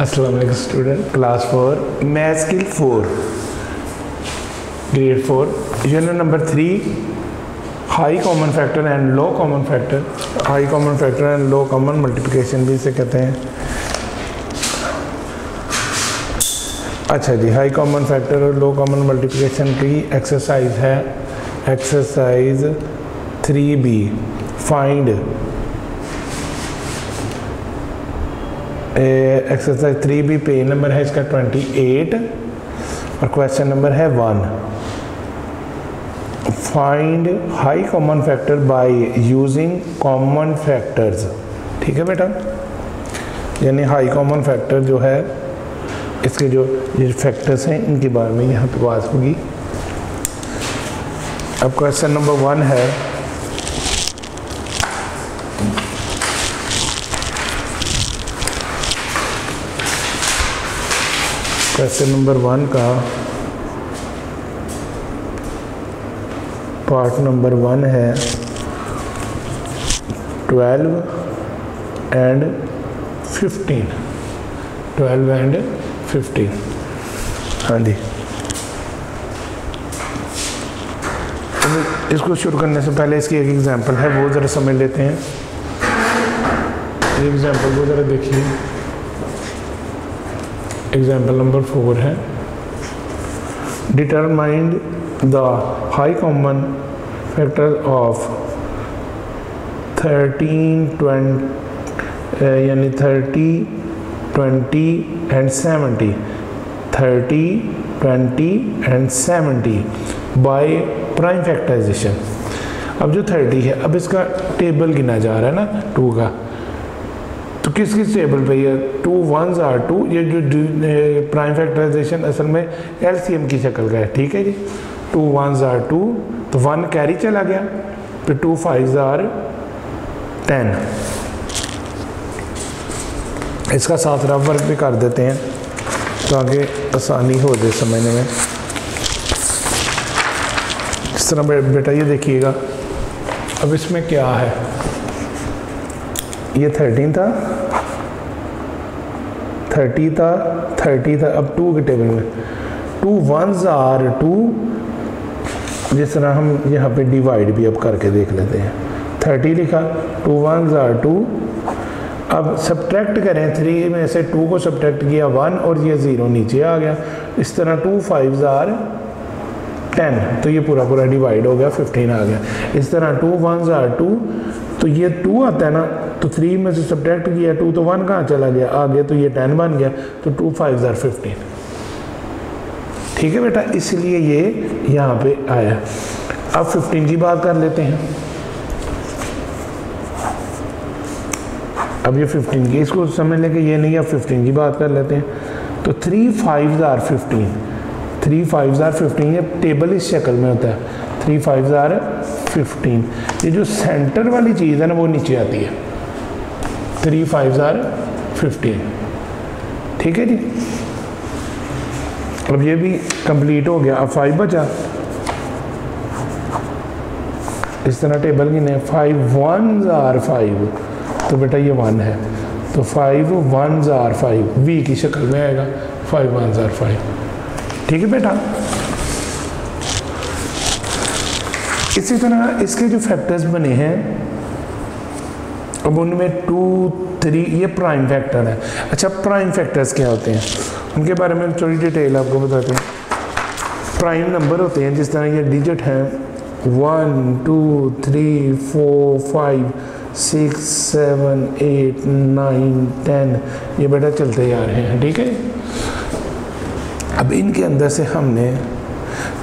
अस्सलाम वालेकुम student class four math skill four grade four unit number three high common factor and low common factor high common factor and low common multiplication भी इसे कहते हैं। अच्छा जी high common factor और low common multiplication की exercise है। Exercise three B find exercise three B page number है, इसका ट्वेंटी एट और क्वेश्चन नंबर है one find high common factor by using common factors ठीक है बेटा? यानी हाई कॉमन फैक्टर जो है, इसके जो फैक्टर्स हैं, इनके बारे में यहाँ पे बात होगी। अब क्वेश्चन नंबर वन है क्वेश्चन नंबर वन का पार्ट नंबर वन है twelve and fifteen twelve and fifteen हाँ जी। इसको शुरू करने से पहले इसकी एक एग्जांपल है, वो ज़रा समझ लेते हैं। एग्जांपल वो ज़रा देखिए। एग्ज़ाम्पल नंबर फोर है. Determined the high common factor of thirteen twenty यानी thirty twenty and seventy thirty twenty and seventy by prime factorization अब जो थर्टी है, अब इसका टेबल गिना जा रहा है ना टू का. तो किस किस टेबल पे ये टू वन आर टू ये जो प्राइम फैक्टराइजेशन असल में एलसीएम की शक्ल का है, ठीक है जी? टू वन आर टू तो वन कैरी चला गया। फिर टू फाइव आर टेन इसका साथ रफ वर्क भी कर देते हैं ताकि आसानी हो जाए समझने में। इस तरह बेटा ये देखिएगा। अब इसमें क्या है? ये थर्टीन था। थर्टी था थर्टी था, अब टू के टेबल में। टू वन आर टू जिस तरह हम यहाँ पे डिवाइड भी अब करके देख लेते हैं। थर्टी लिखा टू वन आर टू अब सब्ट्रैक्ट करें थ्री में से टू को सब्ट्रैक्ट किया वन और ये ज़ीरो नीचे आ गया। इस तरह टू फाइव आर टेन तो ये पूरा पूरा डिवाइड हो गया फिफ्टीन आ गया। इस तरह टू वन आर टू तो ये टू आता है ना तो थ्री में से सब्ट्रैक्ट किया टू तो वन कहाँ चला गया? आ गया तो ये टेन बन गया तो टू फाइव ज़ार फिफ्टीन ठीक है बेटा? इसलिए ये यहाँ पे आया। अब फिफ्टीन की बात कर लेते हैं। अब ये फिफ्टीन की, इसको समझ लें कि ये नहीं, अब फिफ्टीन की बात कर लेते हैं। तो थ्री फाइव ज़ार फिफ्टीन थ्री फाइव ज़ार फिफ्टीन ये टेबल इस शक्ल में होता है। थ्री फाइव ज़ार फिफ्टीन ये जो सेंटर वाली चीज़ है ना, वो नीचे आती है। थ्री फाइव ज़ार फिफ्टीन ठीक है जी? अब ये भी कंप्लीट हो गया। अब फाइव बचा। इस तरह टेबल की नहीं फाइव वन आर फाइव तो बेटा ये वन है। तो five one are five V की शक्ल में आएगा। फाइव वन आर फाइव ठीक है बेटा? इसी तरह इसके जो फैक्टर्स बने हैं अब उनमें टू थ्री ये प्राइम फैक्टर है। अच्छा प्राइम फैक्टर्स क्या होते हैं? उनके बारे में थोड़ी डिटेल आपको बताते हैं। प्राइम नंबर होते हैं, जिस तरह ये डिजिट हैं। One two three four five six seven eight nine ten ये बेटा चलते जा रहे हैं, ठीक है? अब इनके अंदर से हमने,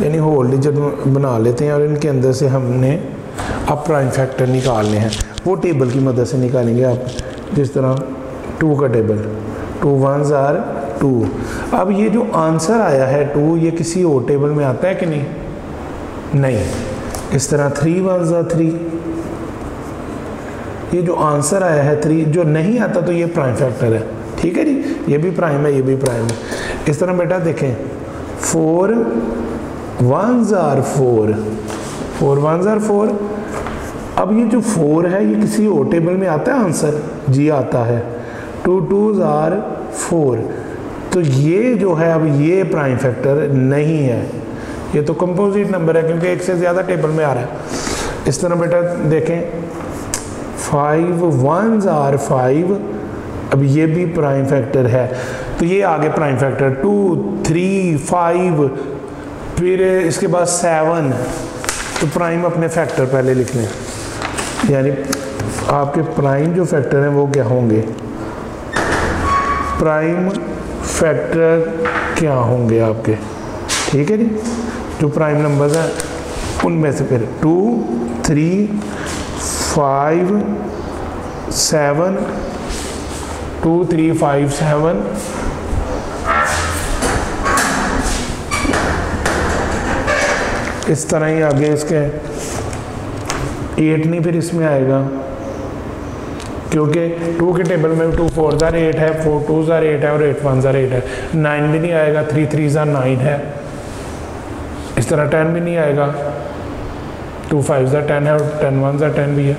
यानी होल डिजिट बना लेते हैं और इनके अंदर से हमने अब प्राइम फैक्टर निकालने हैं। वो टेबल की मदद से निकालेंगे आप, जिस तरह टू का table. Two one are two अब ये जो आंसर आया है टू ये किसी और टेबल में आता है कि नहीं? नहीं। इस तरह थ्री वन ज़ा थ्री ये जो आंसर आया है थ्री जो नहीं आता तो ये प्राइम फैक्टर है। ठीक है जी? ये भी प्राइम है, ये भी प्राइम है। इस तरह बेटा देखें। फोर वन ज़ार फोर फोर वन ज़ार फोर अब ये जो फोर है, ये किसी और टेबल में आता है? आंसर जी आता है। टू टू आर फोर तो ये जो है, अब ये प्राइम फैक्टर नहीं है। ये तो कंपोजिट नंबर है, क्योंकि एक से ज़्यादा टेबल में आ रहा है। इस तरह बेटा, देखें। फाइव वन आर फाइव अब ये भी प्राइम फैक्टर है। तो ये आगे prime factor two three five फिर इसके बाद सेवन तो प्राइम अपने फैक्टर पहले लिख लें। यानी आपके प्राइम जो फैक्टर हैं वो क्या होंगे? प्राइम फैक्टर क्या होंगे आपके? ठीक है जी? जो प्राइम नंबर्स हैं, उनमें से फिर two three five seven two three five seven इस तरह ही आगे इसके एट नहीं, फिर इसमें आएगा। क्योंकि टू के टेबल में टू फोर ज़ार एट है फोर टू ज़ार एट है और एट वन ज़ार एट है। नाइन भी नहीं आएगा थ्री थ्री ज़ार नाइन है। इस तरह टेन भी नहीं आएगा। टू फाइव ज़ार टेन है और टेन वन ज़ार टेन भी है।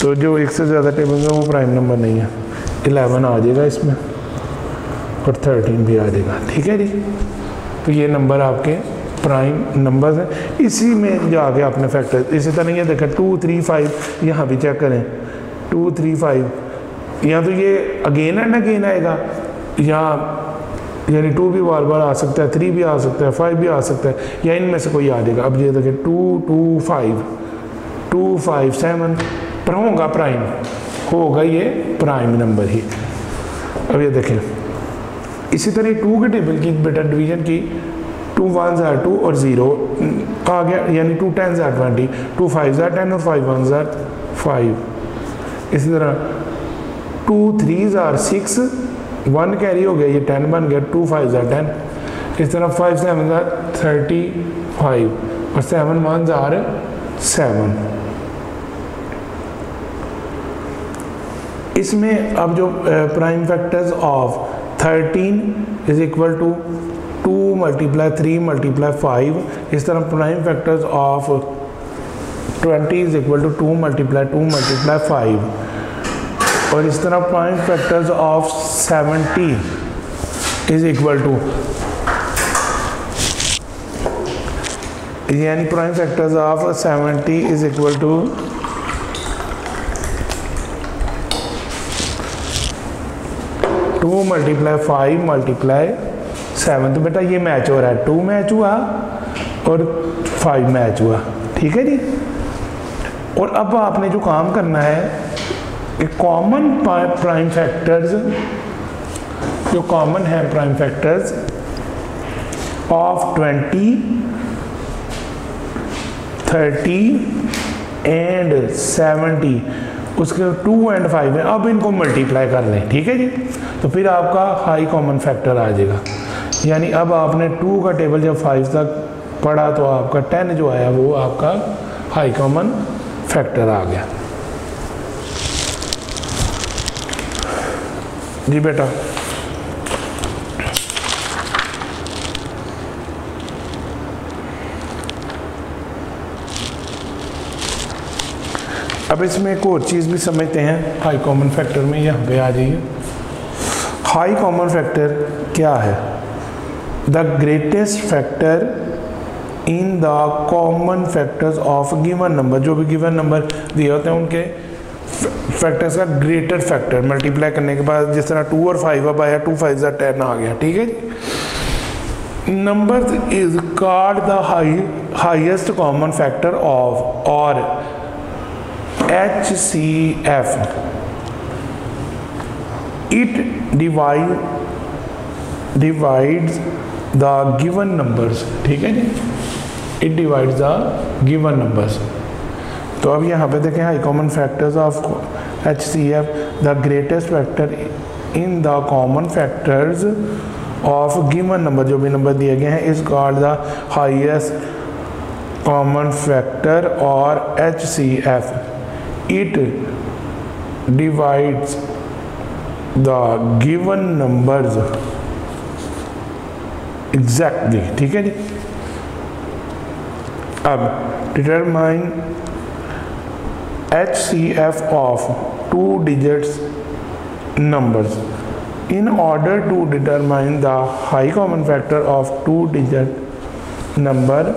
तो जो एक से ज़्यादा टेबल है वो प्राइम नंबर नहीं है। इलेवन आ जाएगा इसमें और थर्टीन भी आ जाएगा। ठीक है जी? तो ये नंबर आपके प्राइम नंबर्स हैं। इसी में जाके आपने फैक्टर इसी तरह ये देखें टू थ्री फाइव यहाँ भी चेक करें। टू थ्री फाइव या तो ये अगेन एंड अगेन आएगा, या यानी टू भी बार बार आ सकता है थ्री भी आ सकता है फाइव भी आ सकता है, या इनमें से कोई आ जाएगा। अब ये देखें two two five two five seven पर होगा प्राइम होगा ये प्राइम नंबर ही। अब ये देखें, इसी तरह टू के टेबल की बेटा डिवीज़न की टू वन ज़ार टू और ज़ीरो आ गया, यानी टू टेन ज़ार ट्वेंटी टू फाइव ज़ार टेन और फाइव वन ज़ार फाइव इसी तरह टू थ्री ज़ार सिक्स वन कैरी हो गया, ये टेन बन गया टू फाइव ज़ार टेन इस तरह फाइव सेवन ज़ार थर्टी फाइव और सेवन वन ज़ार सेवन इसमें अब जो prime factors of thirteen is equal to two multiply three multiply five इस तरह prime factors of twenty is equal to two multiply two multiply five और इस तरह prime factors of seventy is equal to यानी prime factors of seventy is equal to two multiply five multiply seven तो बेटा ये match हो रहा है। टू मैच हुआ और फाइव मैच हुआ। ठीक है जी? और अब आपने जो काम करना है कि कॉमन प्राइम फैक्टर्स जो कॉमन है prime factors of twenty thirty and seventy उसके टू एंड फाइव है। अब इनको मल्टीप्लाई कर लें। ठीक है जी? तो फिर आपका हाई कॉमन फैक्टर आ जाएगा। यानी अब आपने टू का टेबल जब फाइव तक पढ़ा तो आपका टेन जो आया वो आपका हाई कॉमन फैक्टर आ गया। जी बेटा। अब इसमें एक और चीज़ भी समझते हैं हाई कॉमन फैक्टर में यहाँ पे आ जाइए। हाई कॉमन फैक्टर क्या है? The greatest factor in the common factors of given number जो भी गिवन नंबर दिए होते हैं, उनके फैक्टर्स का ग्रेटर फैक्टर मल्टीप्लाई करने के बाद जिस तरह टू और फाइव अब आया टू फाइव टेन आ गया, ठीक है जी? Number is called the high highest common factor of और H C F it divide divides the given numbers, ठीक है जी? It divides the given numbers. तो अब यहाँ पे देखें high common factors of H C F the greatest factor in the common factors of given number जो भी number दिए गए हैं is called the highest common factor और H C F it divides the given given exactly ठीक है जी? अब determine H C F of two digit number in order to determine the high common factor of two digit number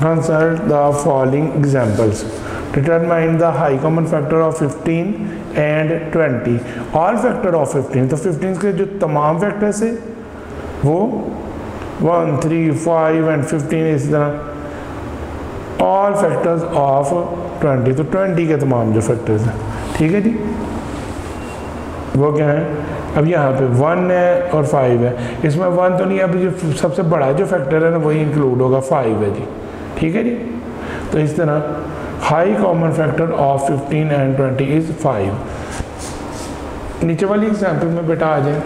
consult the following examples determine the high common factor of 15 and 20 all factor of 15 तो 15 के जो तमाम factors है, वो 1 3 5 and 15 इस तरह all factors of 20 तो 20 के तमाम जो फैक्टर्स हैं। ठीक है जी? वो क्या है? अब यहाँ पे वन है और फाइव है। इसमें वन तो नहीं अभी जो सबसे बड़ा जो फैक्टर है ना, वही इंक्लूड होगा फाइव है जी। ठीक है जी? तो इस तरह high common factor of fifteen and twenty is five नीचे वाली एग्ज़ाम्पल में बेटा आ जाए।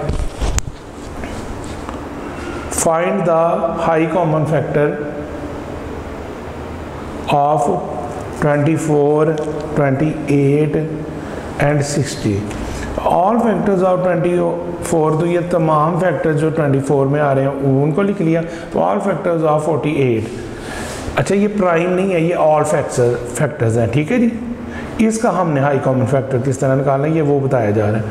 Find the high common factor of 24, 28 and 60 all factors of 24 तो ये तमाम फैक्टर्स जो 24 में आ रहे हैं उनको लिख लिया। तो ऑल फैक्टर्स ऑफ़ 48 अच्छा ये प्राइम नहीं है, ये ऑल फैक्टर फैक्टर्स हैं, ठीक है जी? इसका हमने हाई कॉमन फैक्टर किस तरह निकालना है, ये वो बताया जा रहा है।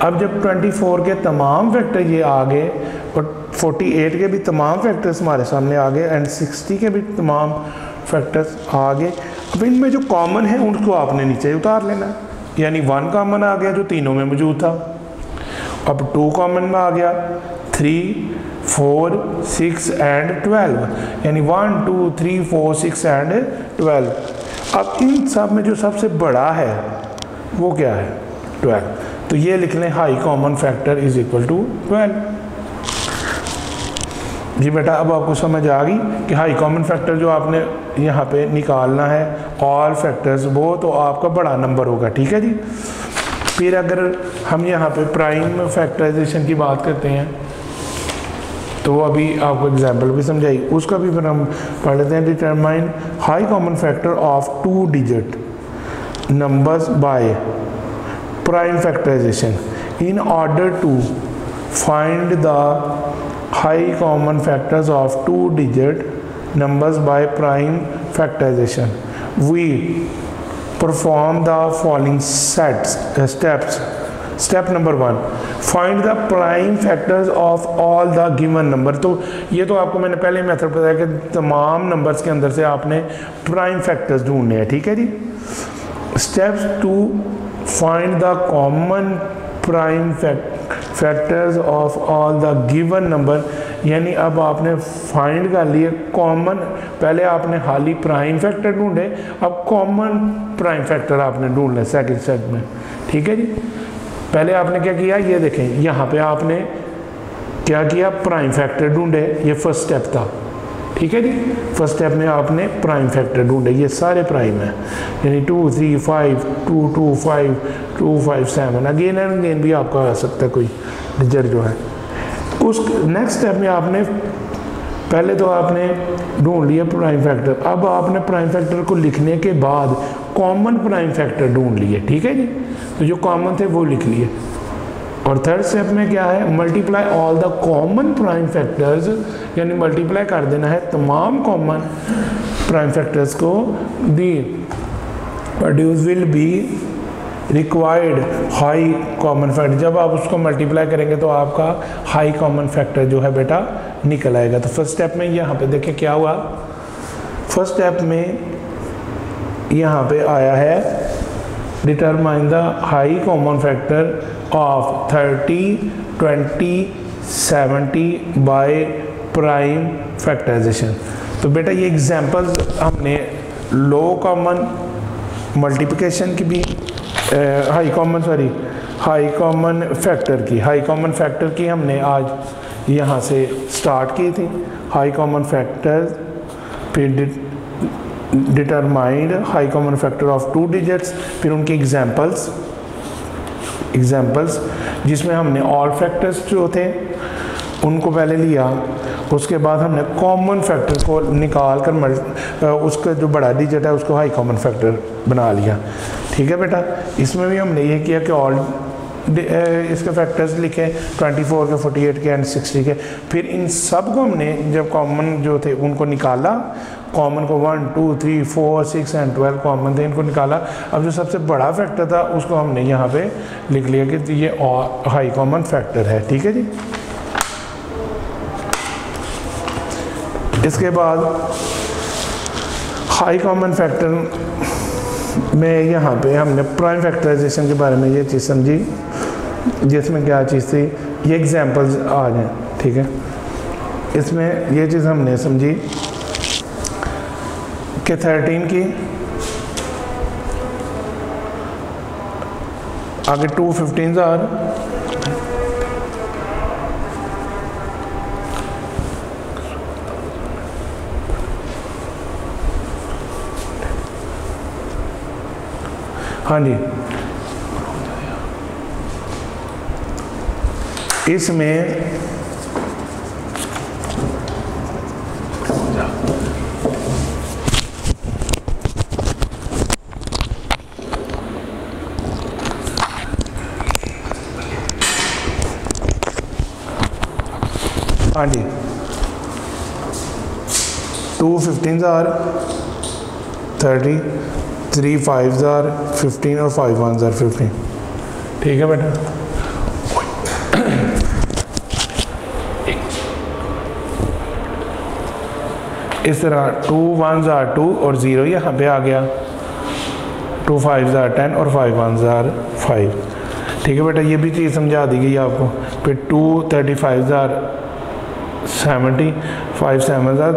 अब जब 24 के तमाम फैक्टर ये आ गए, और 48 के भी तमाम फैक्टर्स हमारे सामने आ गए एंड 60 के भी तमाम फैक्टर्स आ गए, अब इनमें जो कॉमन है, उनको आपने नीचे उतार लेना। है यानी वन कॉमन आ गया जो तीनों में मौजूद था। अब टू कॉमन में आ गया three four six and twelve यानी one two three four six and twelve अब इन सब में जो सबसे बड़ा है, वो क्या है? ट्वेल्व तो ये लिख लें high common factor is equal to twelve जी बेटा, अब आपको समझ आ गई कि हाई कॉमन फैक्टर जो आपने यहाँ पे निकालना है ऑल फैक्टर्स वो तो आपका बड़ा नंबर होगा, ठीक है जी? फिर अगर हम यहाँ पे प्राइम फैक्टराइजेशन की बात करते हैं तो वो अभी आपको एग्ज़ाम्पल भी समझाई उसका भी फिर हम पढ़ लेते हैं determine high common factor of two digit numbers by prime factorization in order to find the high common factors of two digit numbers by prime factorization we perform the following sets steps step number one find the prime factors of all the given number तो ये तो आपको मैंने पहले method बताया कि तमाम numbers के अंदर से आपने प्राइम फैक्टर्स ढूँढने हैं, ठीक है जी? Steps two find the common prime factors of all the given number यानी अब आपने फाइंड कर लिए कॉमन पहले आपने हाली प्राइम फैक्टर ढूंढे, अब कॉमन प्राइम फैक्टर आपने ढूंढ लिया सेकेंड स्टेप में, ठीक है जी? पहले आपने क्या किया? ये देखें, यहाँ पे आपने क्या किया? प्राइम फैक्टर ढूंढे। ये फ़र्स्ट स्टेप था। ठीक है जी? फ़र्स्ट स्टेप में आपने प्राइम फैक्टर ढूंढे। ये सारे प्राइम हैं। यानी two three five two two five two five seven again and again भी आपका आ सकता है कोई। डिजर जो है। उस नेक्स्ट स्टेप में आपने पहले तो आपने ढूंढ लिया प्राइम फैक्टर अब आपने प्राइम फैक्टर को लिखने के बाद कॉमन प्राइम फैक्टर ढूंढ लिए। ठीक है जी? तो जो कॉमन थे वो लिख लिए। और थर्ड स्टेप में क्या है? Multiply all the common prime factors यानी मल्टीप्लाई कर देना है तमाम कॉमन प्राइम फैक्टर्स को the produce will be required high common factor जब आप उसको मल्टीप्लाई करेंगे तो आपका हाई कॉमन फैक्टर जो है बेटा निकल आएगा। तो फ़र्स्ट स्टेप में यहाँ पे देखिए क्या हुआ? फ़र्स्ट स्टेप में यहाँ पे आया है determine the high common factor of 30 20 70 by prime factorization तो बेटा ये एग्जांपल्स हमने लो कॉमन मल्टीप्लिकेशन की भी high common sorry high common factor की। हाई कॉमन फैक्टर की हमने आज यहाँ से स्टार्ट की थी। हाई कॉमन फैक्टर फिर determined high common factor of two digits फिर उनके एग्जांपल्स एग्जांपल्स जिसमें हमने ऑल फैक्टर्स जो थे, उनको पहले लिया, उसके बाद हमने कॉमन फैक्टर को निकाल कर उसका जो बड़ा डिजिट है, उसको हाई कॉमन फैक्टर बना लिया। ठीक है बेटा? इसमें भी हमने ये किया कि ऑल इसके फैक्टर्स लिखे 24 के 48 के एंड 60 के। फिर इन सबको हमने जब कॉमन जो थे, उनको निकाला कॉमन को one two three four six and twelve common थे, इनको निकाला। अब जो सबसे बड़ा फैक्टर था, उसको हमने यहाँ पे लिख लिया कि ये हाई कॉमन फैक्टर है। ठीक है जी? इसके बाद हाई कॉमन फैक्टर में यहाँ पे हमने प्राइम फैक्टराइजेशन के बारे में ये चीज़ समझी, जिसमें क्या चीज़ थी? ये एग्जांपल्स आ जाए ठीक है? इसमें ये चीज़ हमने समझी। कि थर्टीन की। आगे टू फिफ्टीन ज़ार हाँ जी। इसमें हाँ जी two fifteen are, thirty, three five are, fifteen और फाइव वन ज़ार, फिफ्टीन। ठीक है बेटा। इस तरह टू वन ज़ार टू और ज़ीरो यहाँ पे आ गया। टू फाइव ज़ार टेन और फाइव वन ज़ार फाइव। ठीक है बेटा, ये भी चीज़ समझा दी गई आपको। फिर two thirty five are seventy five seven are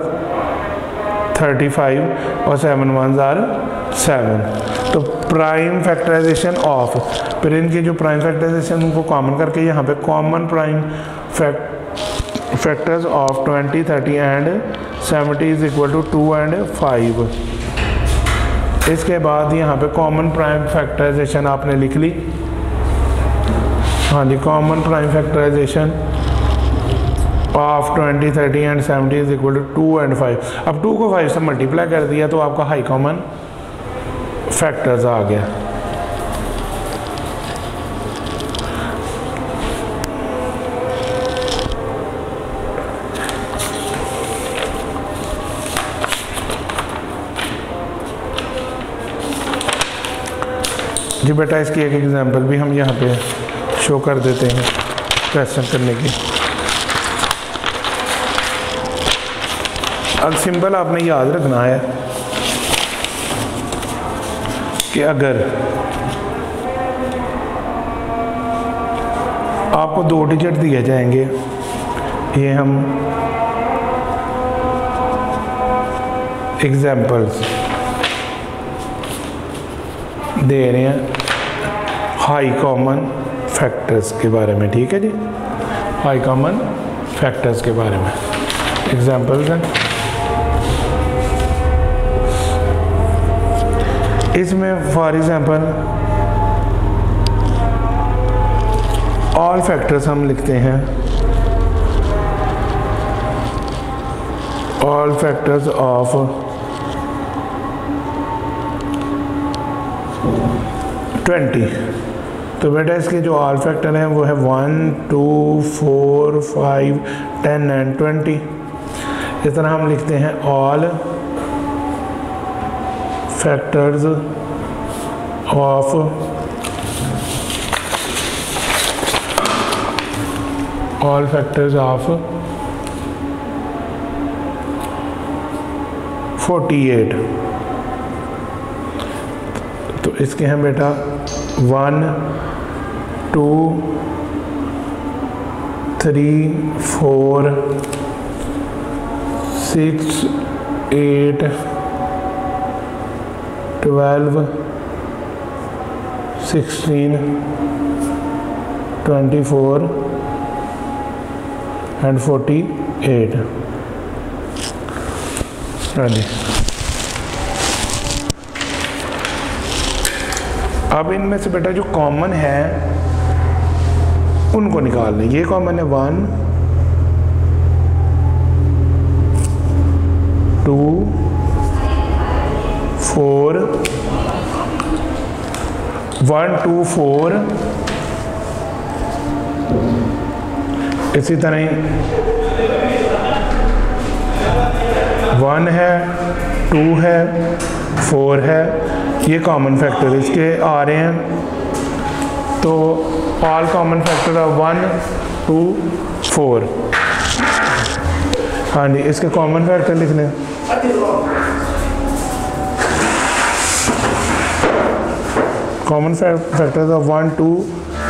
thirty five और सेवन वन ज़ार सेवन तो प्राइम फैक्टराइजेशन ऑफ़ फिर इनके जो प्राइम फैक्टराइजेशन उनको कॉमन करके यहाँ पे common prime fact factors of twenty thirty and seventy is equal to two and five इसके बाद यहाँ पे कॉमन प्राइम फैक्टराइजेशन आपने लिख ली। हाँ जी common prime factorization of twenty thirty and seventy is equal to two and five अब two को फाइव से मल्टीप्लाई कर दिया तो आपका हाई कॉमन फैक्टर्स आ गया। जी बेटा इसकी एक एग्जांपल भी हम यहाँ पे शो कर देते हैं क्वेश्चन करने की। अब सिंपल आपने याद रखना है कि अगर आपको दो डिजिट दिए जाएँगे, ये हम एग्जाम्पल्स दे रहे हैं हाई कॉमन फैक्टर्स के बारे में, ठीक है जी? हाई कॉमन फैक्टर्स के बारे में। एग्जाम्पल्स हैं। इसमें फॉर एग्जांपल ऑल फैक्टर्स हम लिखते हैं। ऑल फैक्टर्स ऑफ़ ट्वेंटी तो बेटा इसके जो ऑल फैक्टर हैं, वो है one two four five ten and twenty इस तरह हम लिखते हैं all factors of all factors of 48 तो इसके हैं बेटा one two three four six eight twelve sixteen twenty four and forty eight जी अब इनमें से बेटा जो कॉमन है, उनको निकाल लें ये कॉमन है one two four one two four. इसी तरह वन है, टू है, फोर है, ये कॉमन फैक्टर इसके आ रहे हैं। तो all common factor of one, two, four. हाँ जी, इसके कॉमन फैक्टर लिखने common factor of one two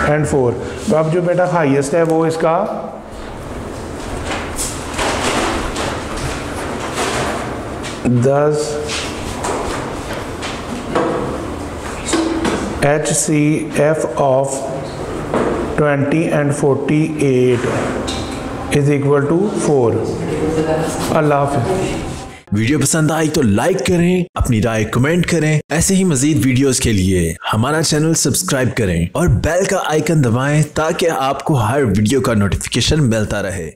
and four तो अब जो बेटा हाईएस्ट है, वो इसका दस H C F of twenty and forty eight is equal to four अल्लाह हाफिज़। वीडियो पसंद आई तो लाइक करें, अपनी राय कमेंट करें। ऐसे ही मजीद वीडियोस के लिए हमारा चैनल सब्सक्राइब करें और बेल का आइकन दबाएँ ताकि आपको हर वीडियो का नोटिफिकेशन मिलता रहे।